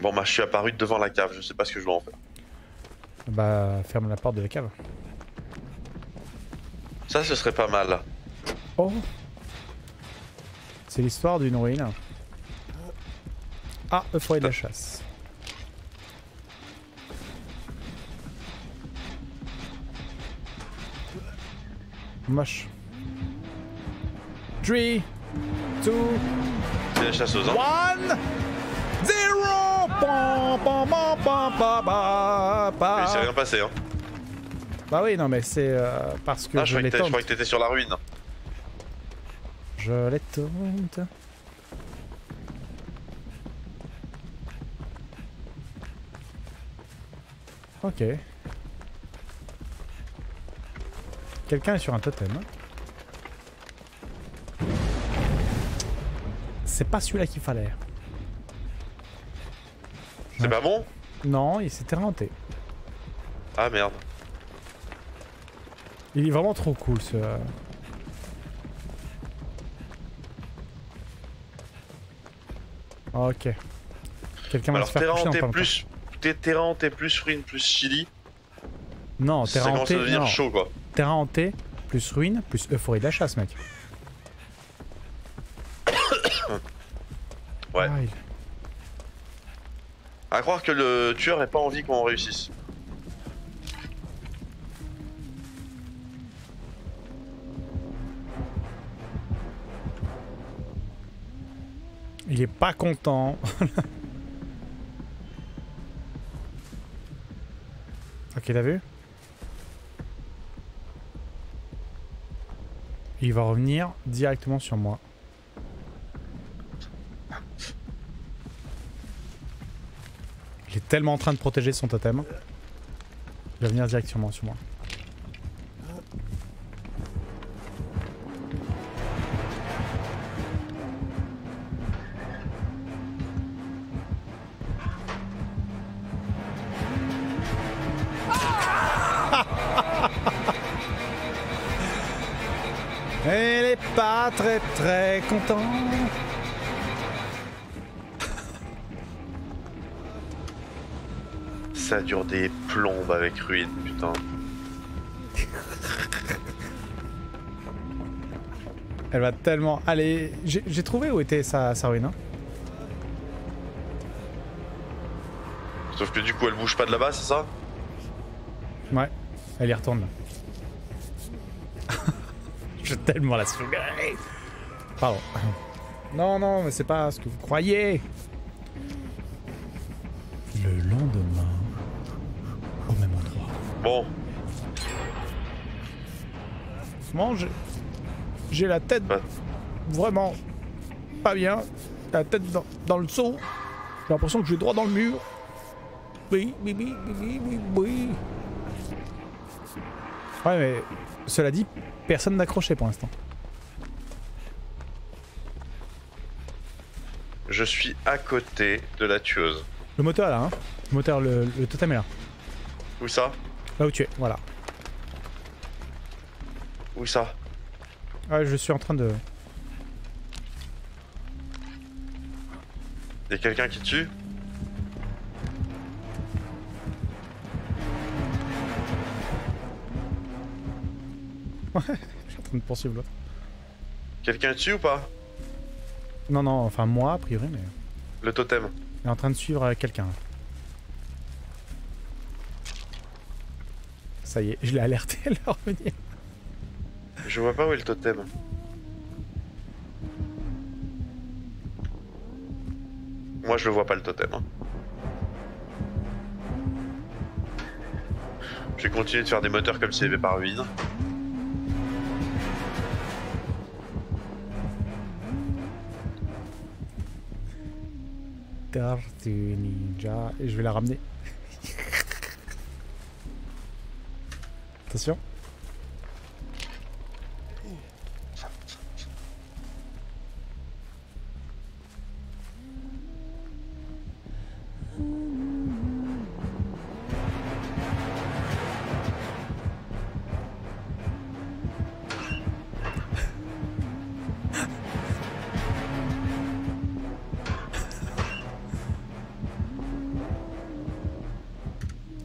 Bon bah je suis apparu devant la cave, je sais pas ce que je dois en faire. Bah, ferme la porte de la cave. Ça ce serait pas mal. Oh C'est l'histoire d'une ruine. Ah, le forêt de la chasse. Moche. 3, 2, C'est la chasseuse hein. 1, il s'est rien passé hein. Bah oui, non mais c'est euh, parce que Ah je je croyais que t'étais- que sur la ruine. Je les tente. Ok. Quelqu'un est sur un totem. C'est pas celui-là qu'il fallait. C'est pas bon Non, il s'était renté. Ah merde. Il est vraiment trop cool ce. Ok. Quelqu'un va se faire coucher en plein plus... hanté plus ruine plus chili, Non, ça terrain hanté. devenir non. chaud quoi. Terrain hanté, plus ruine, plus euphorie de la chasse, mec. Ouais. Ah, il- À croire que le tueur n'a pas envie qu'on réussisse. Il est pas content. ok, t'as vu? Il va revenir directement sur moi. Tellement en train de protéger son totem. Il va venir directement sur moi. Elle est pas très très content. Ça dure des plombes avec ruine, putain. Elle va tellement. Allez, j'ai j'ai trouvé où était sa, sa ruine. hein. Sauf que du coup elle bouge pas de là-bas, c'est ça? Ouais, elle y retourne là. Je vais tellement la soulever. Pardon. Non, non, mais c'est pas ce que vous croyez. Le lendemain, Bon, Franchement, j'ai- j'ai la tête vraiment pas bien. La tête dans, dans le seau. J'ai l'impression que je vais droit dans le mur. Oui, oui, oui, oui, oui, oui, oui. Ouais, mais cela dit, personne n'a accroché pour l'instant. je suis à côté de la tueuse. Le moteur est là, hein. Le moteur, le, le totem est là. Où ça? Là où tu es, voilà. Où ça? Ouais, je suis en train de. Y'a quelqu'un qui tue? Ouais, je suis en train de poursuivre l'autre. Quelqu'un tue ou pas? Non, non, enfin moi, a priori, mais. Le totem. Il est en train de suivre euh, quelqu'un. Ça y est, je l'ai alerté, elle va revenir. Je vois pas où est le totem. Moi je le vois pas le totem. hein. Je vais continuer de faire des moteurs comme avait pas ruine. Tortue Ninja. Et je vais la ramener. Attention.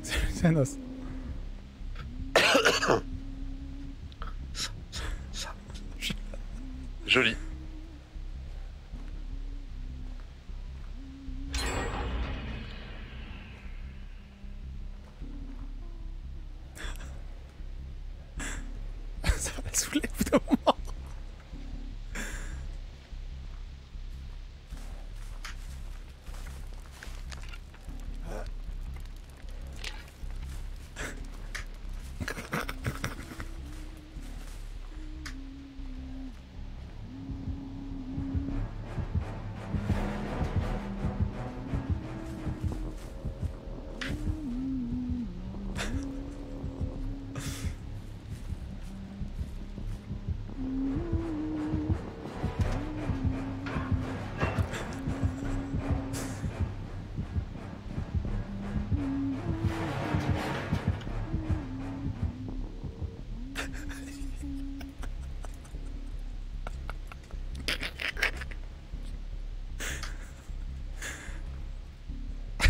C'est un. Va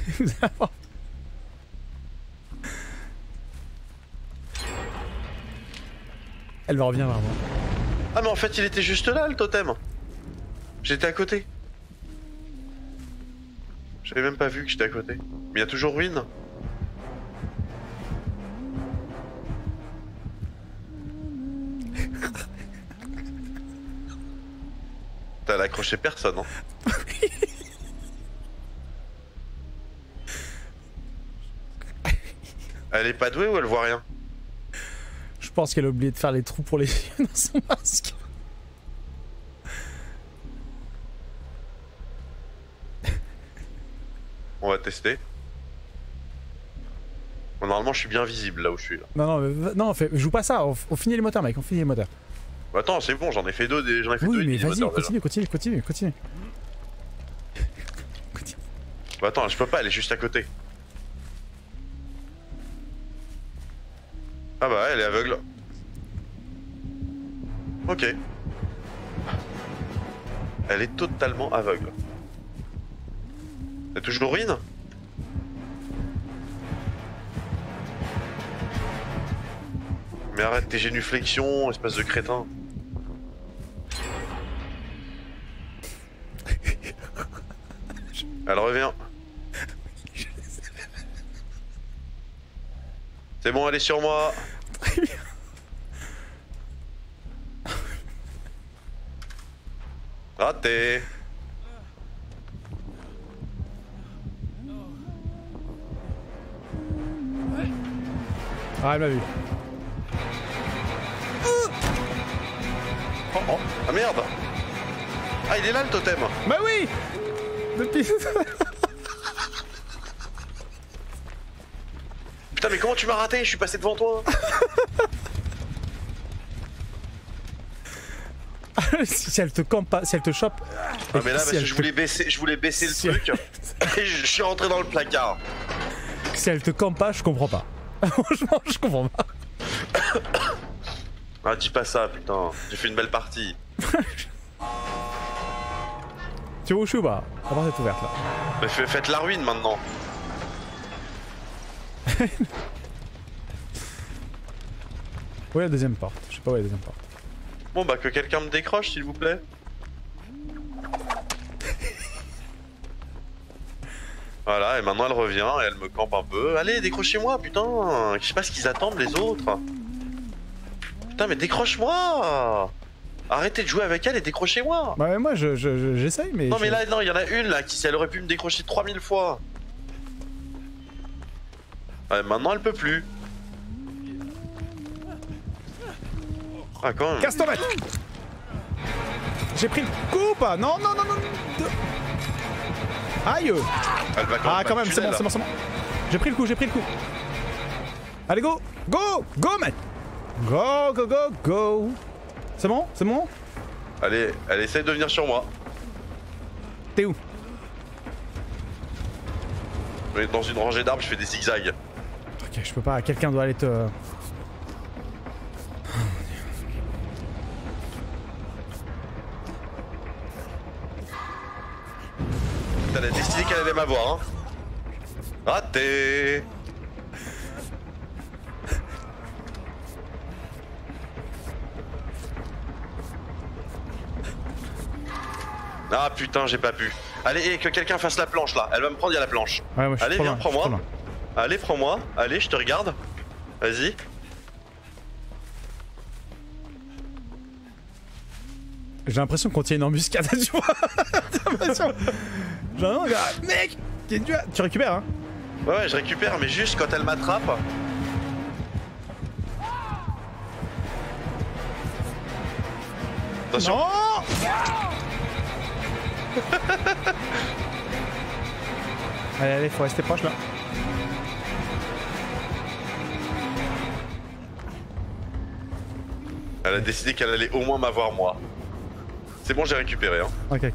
Elle va revenir vers moi. Ah mais en fait il était juste là le totem. J'étais à côté. J'avais même pas vu que j'étais à côté. Mais il y a toujours ruine. T'as accroché personne, hein. Elle est pas douée ou elle voit rien Je pense qu'elle a oublié de faire les trous pour les yeux dans son masque. On va tester. Bon, normalement, je suis bien visible là où je suis. Là. Non, non, mais non, joue pas ça. On, on finit les moteurs, mec. On finit les moteurs. Bah, attends, c'est bon, j'en ai fait deux. des- J'en ai fait Oui, mais vas-y, continue, continue, continue. Continue. Bah, attends, je peux pas, elle est juste à côté. Ah bah, elle est aveugle. Ok. Elle est totalement aveugle. T'as toujours ruine Mais arrête tes génuflexions, espèce de crétin. Elle revient. C'est bon, elle est sur moi. Très bien. Raté. Ah, elle m'a vu. Oh, oh. Ah merde Ah il est là le totem Bah oui Depuis. Putain mais comment tu m'as raté? Je suis passé devant toi si elle te campe pas, si elle te chope. Ah mais là si parce elle que je te- voulais baisser, je voulais baisser le si truc et je suis rentré dans le placard. Si elle te campe pas, je comprends pas. Franchement, je comprends pas. Ah dis pas ça putain, j'ai fait une belle partie. Tu vois où je suis ou pas? La porte est ouverte là. Mais fa- faites la ruine maintenant. Où est la deuxième porte Je sais pas où est la deuxième porte. Bon bah que quelqu'un me décroche s'il vous plaît. Voilà, et maintenant elle revient et elle me campe un peu. Allez, décrochez-moi, putain Je sais pas ce qu'ils attendent les autres. Putain, mais décroche-moi Arrêtez de jouer avec elle et décrochez-moi Bah mais moi je- je- je- j'essaye mais. Non mais là, non, il y en a une là qui elle aurait pu me décrocher 3000 fois. Ouais, maintenant elle peut plus. Ah quand même. Casse-toi mec J'ai pris le coup ou pas Non, non, non, non Aïe Ah quand même, me c'est bon, c'est bon, c'est bon. J'ai pris le coup, j'ai pris le coup. Allez go Go Go mec Go, go, go, go C'est bon C'est bon Allez, elle essaye de venir sur moi. T'es où? Mais dans une rangée d'arbres, je fais des zigzags. Ok, je peux pas, quelqu'un doit aller te... Elle a décidé qu'elle allait m'avoir, hein. Raté Ah putain, j'ai pas pu. Allez, que quelqu'un fasse la planche là. Elle va me prendre, il y a la planche. Ouais, Allez, viens, prends-moi. Allez, prends-moi. Allez, je te regarde. Vas-y. J'ai l'impression qu'on tient une embuscade, tu vois Genre, non, gars, mec, tu, tu récupères, hein. Ouais, ouais, je récupère, mais juste quand elle m'attrape. Attention. Non Allez, allez, faut rester proche là. Elle a décidé qu'elle allait au moins m'avoir moi. C'est bon, j'ai récupéré. Hein. Ok, ok.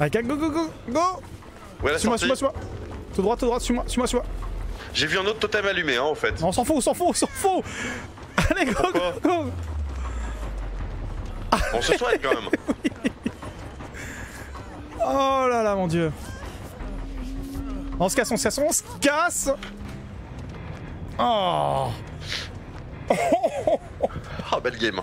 Allez, go, go, go, go. Ouais, la Suis-moi, suis-moi, suis-moi. Tout droit, tout droit, suis-moi, suis-moi, suis-moi. J'ai vu un autre totem allumé, hein, en fait. Non, on s'en fout, on s'en fout, on s'en fout. Allez, go, go, Pourquoi go. On se soigne quand même. Oh là là, mon dieu. On se casse, on se casse, on se casse. Oh. Ah, belle game.